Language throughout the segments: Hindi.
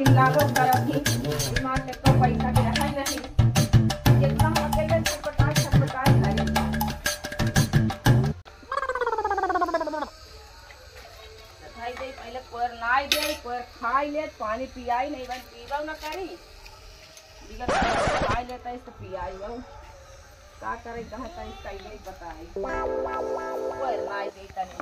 चिल्लावो करत ही दिमाग में तो पैसा के रहा नहीं। एकदम अकेले छटपटा छटपटा लगे खाई दे, पहले कोर नाई दे कोर खाई ले, पानी पियाई, नहीं बन पीबो न करी। दिगर खाई लेता इस तो पियाई हो। का करे, कहा ता इस कैले बताई। कोर नाई दे तने।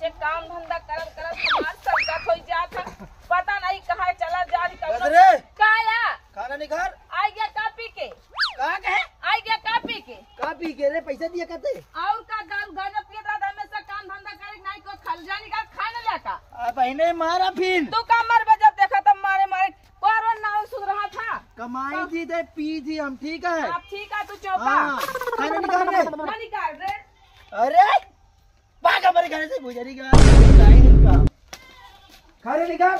जे काम धंधा करत करत हमार संकट हो जात है पता नहीं कहाँ चला जा रही कब गदरे काया? खाना निखार आई गया कापी के। कहा कहे आई गया कापी के। का के? रे पैसा दिया कहते और का दारू गाना पियत रहा हमेशा काम धंधा करे नहीं को खल जानी का खाने लगा आ बहने मारा फिर। तू का मर बजा देखा तब मारे मारे सुध रहा था। कमाई थी ते पी थी हम ठीक है। अब ठीक है तू चौपा। हाँ खाना निकाल रे निकाल रे। अरे! भाग से गुजरी का नहीं निकाल निकाल?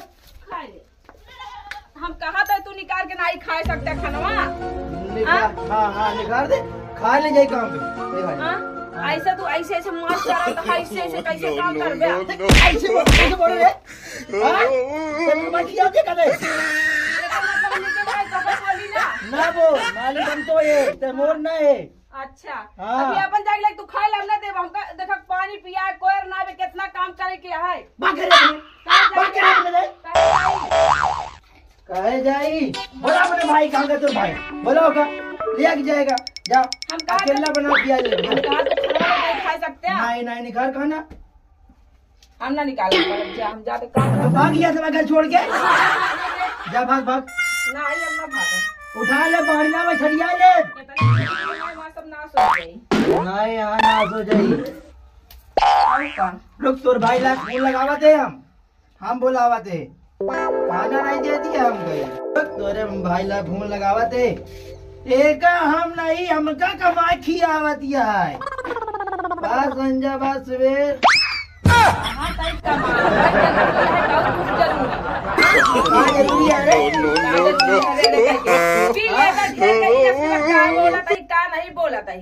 खा हम कहा था तू निकाल के नहीं खा सकते खनवा? हाँ? हाँ निकाल दे। खा ले जाए काम पे। हाँ? ऐसे तू ऐसे ऐसे मार करा तो ऐसे ऐसे कैसे काम कर बे? ऐसे बोल बोल रे हाँ? तेरे को खिया दे ना वो मालिक तो ये ते मोर ना है। अच्छा। हाँ। अभी अपन जाके लाइक तू खाए ला ना दे हमका देखा पानी पिया कोयर ना बे कितना काम करे के है। भाग रे भाग रे अपने। कहे जाई बोला अपने भाई कहाँ गए तो भाई? बोला होगा। लिया के जाएगा? जा। हम कहा अकेला बना पिया ले। हम कहा तो खाना नहीं खा सकते हैं नहीं नहीं निकाल खाना। हम ना निकाल जा हम जाते काम तो भाग गया था घर छोड़ के? जा भाग भाग। ना आई हम ना भागो। उठा ले बढ़िया में छड़िया ले। वहाँ सब नाश हो यहाँ ना सो जाई। रुक तोर भाई ला फ़ोन लगावा थे हम। हम बोलावा थे खाना नहीं दे दिया हम गए तोरे भाई ला फ़ोन लगावा थे एक हम नहीं हमका कमाई खियावत है बात संजा बात सवेर। हाँ टाइप का मार है कुछ ज़रूर का ज़रूरी है था का नहीं बोला था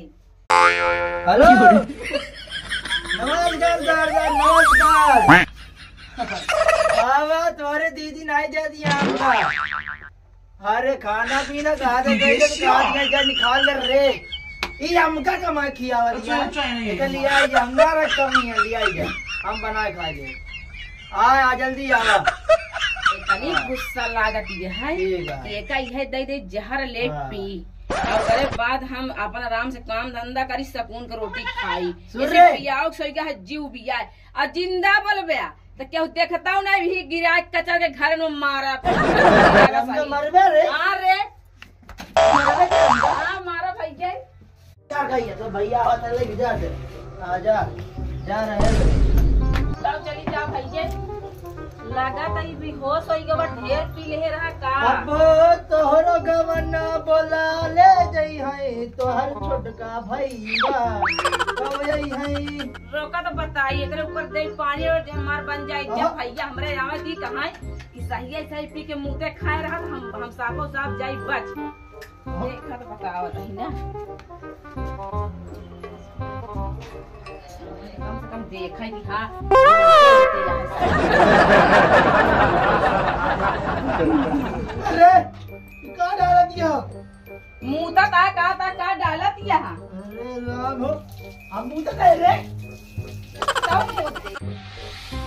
हेलो? नमस्कार दादा नमस्कार। आवा तोरे दीदी नहीं दे दिया हमका अरे खाना पीना कहा था कहीं तो निकाल ले रे। ये हमका कमा खियावा दिया एक लिया ये हमारा कमी है लिया ये हम बना खा ले आ आ जल्दी आवा गुस्सा लागत ये है है। दे दे जहर ले हाँ। पी। करे बाद हम अपन आराम से काम धंधा करी सकून के रोटी खाई। पियाओ सोई का जीव बिया और ज़िंदा बोल बया तो क्या देखता हूँ ना भी गिरा कचर के घर में मारा। रे। तो। मारा भैया। क्या कही तो भैया ले जा आ जा। जा रहे हैं। चली जा भैया। लगा था भी होश हो गया ढेर पी ले रहा का? अब तोहरो गवना बोला ले जई है तोहर छोटका भैया। कब जई है। रोका तो बताइए एकरे ऊपर दे पानी और हमार बन हाँ। जब भैया हमरे यहाँ दी कहाँ? कि सही है सही पी के मुँह खाए रहा तो हम हम साफो साफ़ जाई बच। देखा तो बताओ नहीं ना। कम से कम देखा कि हाँ। अरे का डाला दिया? मुँह तक का का का का डालत यहाँ अरे राम हो हम मुँह तक है रे। सब मुँह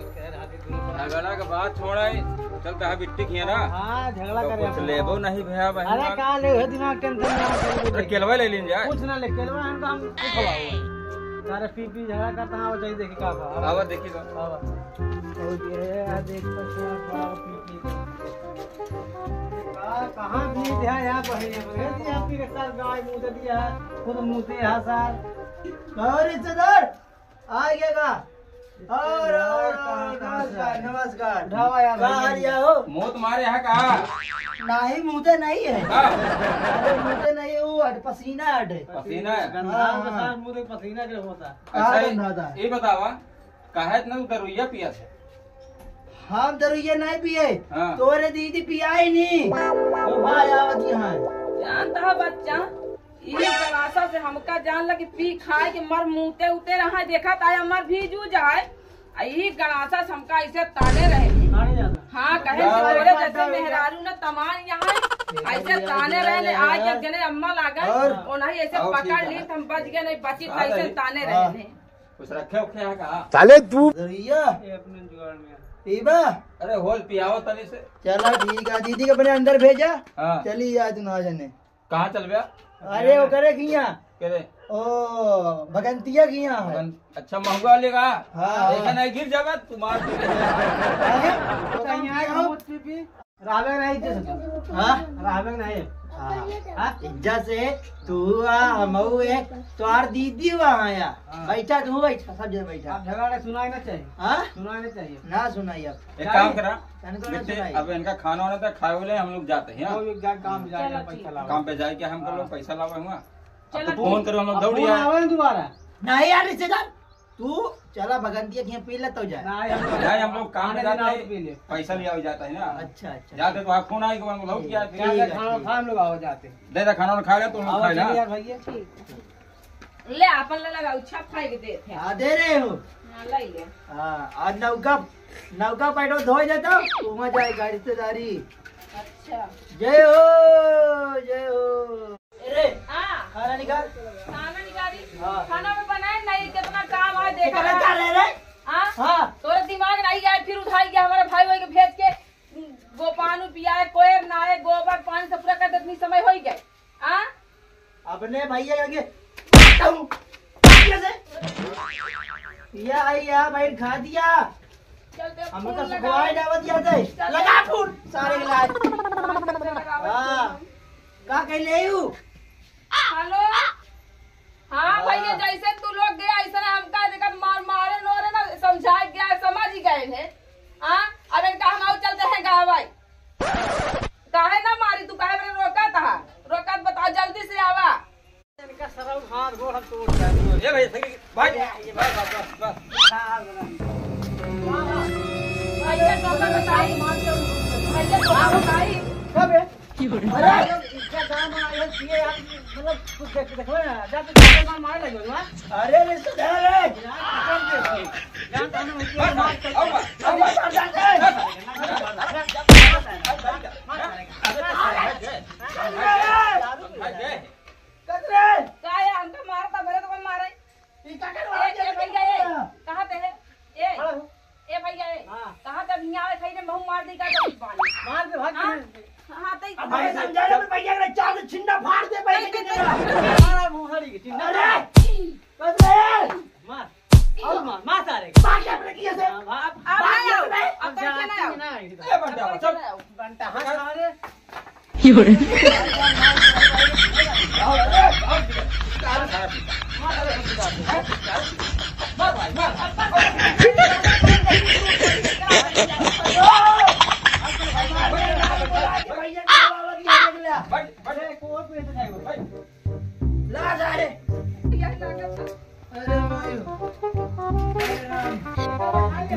झगड़ा के बाद छोड़ा चल कहा बिट्टी किया ना? हाँ झगड़ा तो करे कुछ लेबो नहीं भैया बहन अरे का ले हो दिमाग टेंशन ना अरे कर केलवा ले लीन जाए कुछ ना ले केलवा हम तो हम खवाओ तारे पी पी झगड़ा करता हाँ वो चाहिए देखी का बा आवा देखी तो। आवा ओ ये आ देख पछा बाप पी पी कहाँ भी दिया यहाँ बहे बहे दिया पी के साथ गाय मुँह दे दिया खुद मुँह से यहाँ सार। और रिश्तेदार आ गया का और और नमस्कार नमस्कार। हो मुँह तुम्हारे यहाँ कहा? नहीं मुँह से नहीं है। हाँ, अरे मुँह से नहीं है, वो पसीना हट। पसीना है? मुँह से पसीना के होता। अच्छा हाँ, गंदा ये बतावा काहे इतना दरुइया पिया थे? हम दरुइया नहीं पिए। हाँ। तोरे दीदी पिया ही नहीं। वो भाई आवत यहाँ जानता है बच्चा? से हमका जान लगी पी खाए के मर मुंहते उते रहा देखा ताया मर भी जू जाए। आ ई गलासा से हमका ऐसे ताने रहे हाँ कहे जैसे मेहरारू न तमान यहाँ ऐसे ताने रहे आज जब जने अम्मा लागल और? ओनाही ऐसे पकड़ ली है। तो हम बच गए नहीं बची तो हाँ, ऐसे। ताने हाँ। रहे कुछ रखे उखे है कहा? दरिया पीबा अरे होल पियाओ तनी से। चलो ठीक है। दीदी के अपने अंदर भेजा। हाँ। चली आज ना जाने। कहाँ चल गया? अरे वो करे किया ओ भगंतिया किया है। अच्छा महँगा लेगा। हाँ। नहीं गिर जाएगा तुम्हार रावे नहीं हाँ रावे नहीं हाँ? से तू आ हमऊ है तोहार दीदी वहाँ आया। बैठा तू बैठा सब जगह बैठा। झगड़ा सुनाई ना चाहिए। हाँ? सुनाई नहीं चाहिए। ना सुनाई अब। एक काम करा तो ना अब इनका खाना होना था खाए बोले हम लोग जाते हैं हाँ? काम पे जाए क्या हम लोग पैसा लावे हुआ? अब चलो, तो फ़ोन करो हम लोग दौड़ी आवे दोबारा। नहीं यार रिश्तेदार तू चला भगंतिया की पी ले तो जाए नहीं हम हम लोग काम दिन जाते आउट पी ले। हैं पैसा लिया हो जाता है ना। अच्छा अच्छा। जाते तो आप फ़ोन आएगा हम लौट गया क्या खाना खा हम लोग आओ जाते। दे दे खाना खा लिया तुम लोग ना। चलिए यार भैया। ले अपन ले लगा उछा खाए के दे थे। हाँ दे रहे हो। हाँ, ले ले। हाँ आज नौका नौका पैटो धो जाता वहाँ जाएगा रिश्तेदारी। अच्छा। जय हो जय हो। अरे हाँ खाना निकाल। खाना निकाली। हाँ। खाना में बनाए नहीं कितना काम है देखा कर रहे। रे? हाँ? हाँ। तोरे दिमाग नहीं आए फिर उठाई गया हमारे भाई भाई के भेज के। गोपानु पियाए कोयर नाए गोबर पानी से पूरा कर इतनी समय हो गए हाँ? अपने भैया के या आई या भाई खा दिया। चलते तो सुखवाई दावत दिया थे। लगा फूल। सारे गिलास। हाँ। का कह ले यू हेलो? हाँ भैया जैसे तू लोग गए ऐसा हमका देखा मार मारे नोरे ना समझा गया समझ ही गए थे हाँ? अब इनका हम चलते हैं गाँव भाई। काहे ना मारी तू? काहे मैंने रोका था रोका तो बताओ जल्दी से आवा। इनका सरल हाथ गोड़ हम तोड़ ये भाई सही भाई। बस बस भैया टोका बताई। भैया टोका बताई। कब है अरे क्या? काम आया किए यार। मतलब अरे है जान ताने में बस बस आओ बस आओ बस कतरे काय हमका मारता मेरे तो कौन मारे ए ए भैया ए कहाँ पे है ए ए भैया ए हाँ। कहाँ पे भैया आवे खाई ने बहु मार दी का तो पानी मार दे भाग हाँ के हाँ तई अब भाई समझा रहे भैया का चार छिंडा फाड़ दे पैसे के देगा मारा की चिंता अरे कतरे मार और मार मार सारे बाकी अपने किए से हाँ बाप अब अब के आओ नहीं ए बंटा चल बनता हाँ सारे भैया का बाबा की निकला बैठ बैठ अरे कोई पे तो नहीं भाई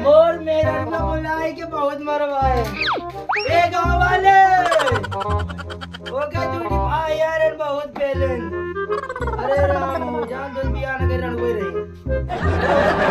मोर मेरा ना बुलाए के बहुत मरवाए। ए गाँव वाले वो क्या झूठी भाई यार बहुत पहले अरे राम, जान दुनिया नगर रणवे रही